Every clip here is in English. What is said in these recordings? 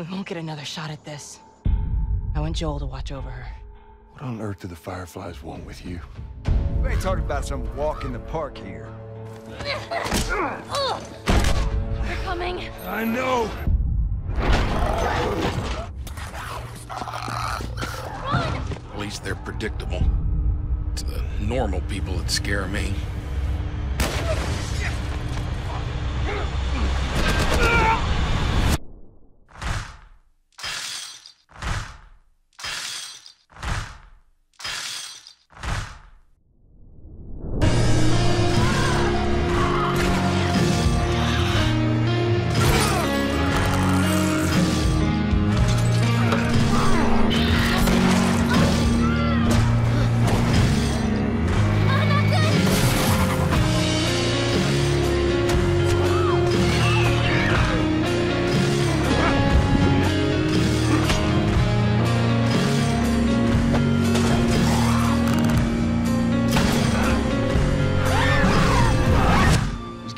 We won't get another shot at this. I want Joel to watch over her. What on earth do the Fireflies want with you? We ain't talking about some walk in the park here. They're coming. I know! Least they're predictable. It's the normal people that scare me.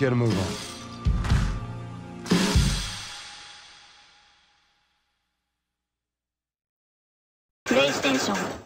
Get a move on. PlayStation